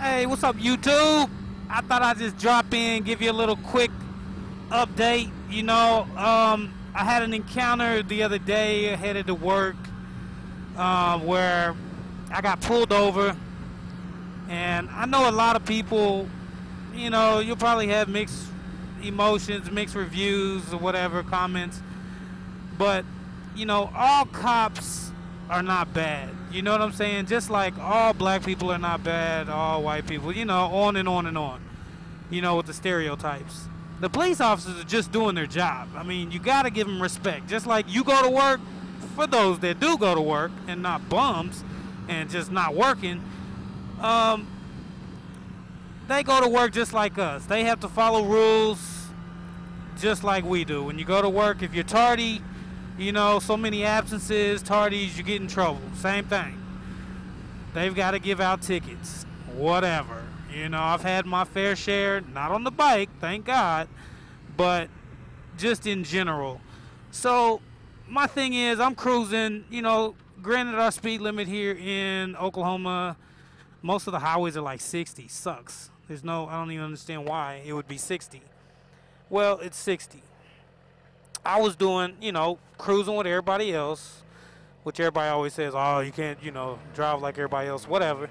Hey, what's up, YouTube? I thought I'd just drop in, give you a little quick update. You know, um, I had an encounter the other day headed to work um, where I got pulled over. And I know a lot of people, you know, you'll probably have mixed emotions, mixed reviews, or whatever, comments. But, you know, all cops are not bad. You know what I'm saying? Just like all black people are not bad, all white people, you know, on and on and on. You know, with the stereotypes. The police officers are just doing their job. I mean, you got to give them respect. Just like you go to work, for those that do go to work and not bums and just not working, um, they go to work just like us. They have to follow rules just like we do. When you go to work, if you're tardy, you know, so many absences, tardies, you get in trouble. Same thing. They've got to give out tickets, whatever. You know, I've had my fair share, not on the bike, thank God, but just in general. So, my thing is, I'm cruising, you know, granted, our speed limit here in Oklahoma, most of the highways are like 60. Sucks. There's no, I don't even understand why it would be 60. Well, it's 60. I was doing, you know, cruising with everybody else, which everybody always says, oh, you can't, you know, drive like everybody else, whatever.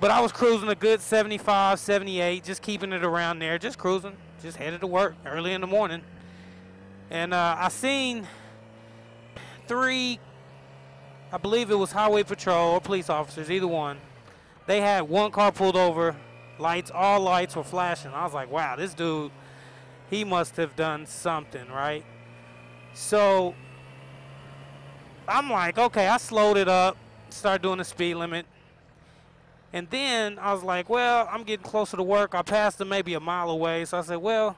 But I was cruising a good 75, 78, just keeping it around there, just cruising, just headed to work early in the morning. And uh, I seen three, I believe it was highway patrol or police officers, either one. They had one car pulled over, lights, all lights were flashing. I was like, wow, this dude, he must have done something, right? So I'm like, okay, I slowed it up, started doing the speed limit. And then I was like, well, I'm getting closer to work. I passed them maybe a mile away. So I said, well,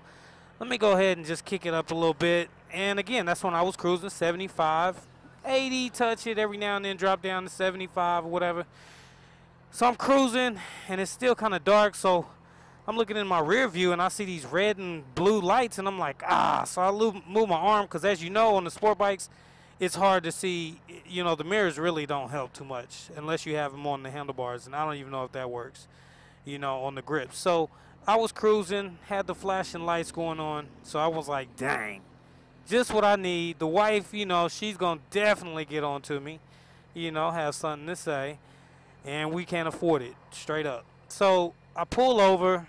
let me go ahead and just kick it up a little bit. And again, that's when I was cruising 75, 80, touch it every now and then, drop down to 75 or whatever. So I'm cruising, and it's still kind of dark. So I'm looking in my rear view, and I see these red and blue lights, and I'm like, ah. So I move my arm, because as you know, on the sport bikes, it's hard to see. You know, the mirrors really don't help too much unless you have them on the handlebars, and I don't even know if that works. You know, on the grips. So I was cruising, had the flashing lights going on, so I was like, dang, just what I need. The wife, you know, she's gonna definitely get on to me. You know, have something to say, and we can't afford it, straight up. So I pull over,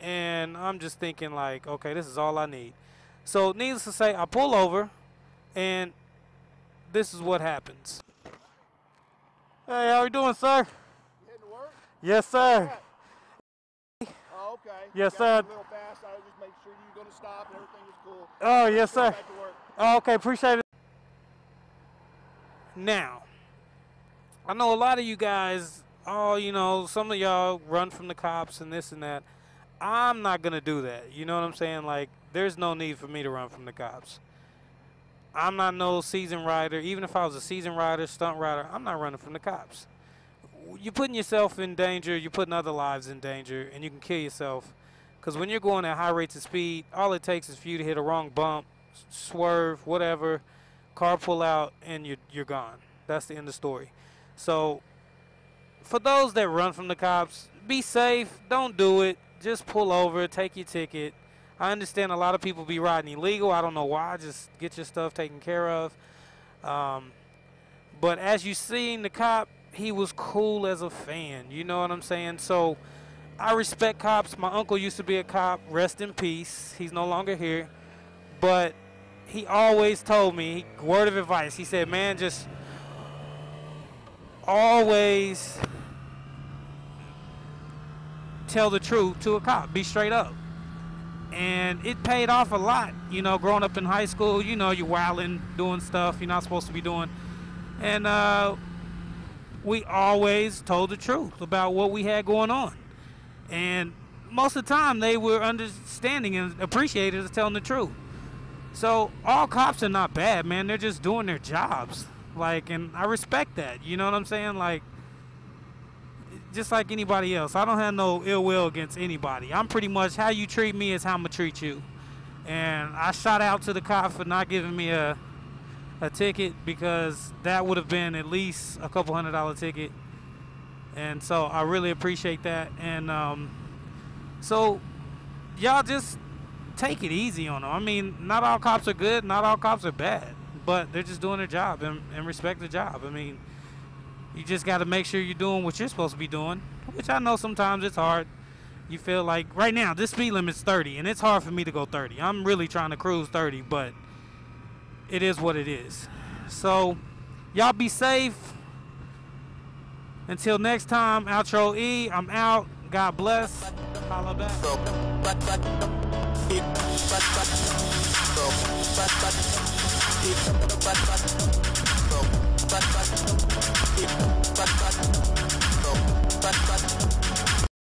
and I'm just thinking like, okay, this is all I need. So needless to say, I pull over, and this is what happens. Hey, how are you doing, sir? Yes, sir. Okay. Yes, sir. Fast. I just making sure you were going to stop and everything was cool. Oh, yes, sir. Back to work. Oh, okay, appreciate it. Now, I know a lot of you guys, oh, you know, some of y'all run from the cops and this and that. I'm not going to do that. You know what I'm saying? Like, there's no need for me to run from the cops. I'm not no seasoned rider. Even if I was a seasoned rider, stunt rider, I'm not running from the cops. You're putting yourself in danger, you're putting other lives in danger, and you can kill yourself. Because when you're going at high rates of speed, all it takes is for you to hit a wrong bump, swerve, whatever, car pull out, and you're, you're gone. That's the end of the story. So, for those that run from the cops, be safe. Don't do it. Just pull over, take your ticket. I understand a lot of people be riding illegal. I don't know why. Just get your stuff taken care of. Um, but as you seen the cop, he was cool as a fan. You know what I'm saying? So I respect cops. My uncle used to be a cop. Rest in peace. He's no longer here. But he always told me, word of advice, he said, man, just always tell the truth to a cop. Be straight up. And it paid off a lot. You know, growing up in high school, you know, you're wilding, doing stuff you're not supposed to be doing. And uh, we always told the truth about what we had going on. And most of the time, they were understanding and appreciated us telling the truth. So all cops are not bad, man. They're just doing their jobs. Like, and I respect that. You know what I'm saying? Like, just like anybody else, I don't have no ill will against anybody. I'm pretty much how you treat me is how I'm gonna treat you. And I shout out to the cop for not giving me a a ticket because that would have been at least a couple hundred dollar ticket. And so I really appreciate that. And um, so y'all just take it easy on them. I mean, not all cops are good, not all cops are bad, but they're just doing their job and, and respect the job. I mean, you just got to make sure you're doing what you're supposed to be doing, which I know sometimes it's hard. You feel like right now this speed limit's 30, and it's hard for me to go 30. I'm really trying to cruise 30, but it is what it is. So, y'all be safe. Until next time, outro E. I'm out. God bless. Holla back.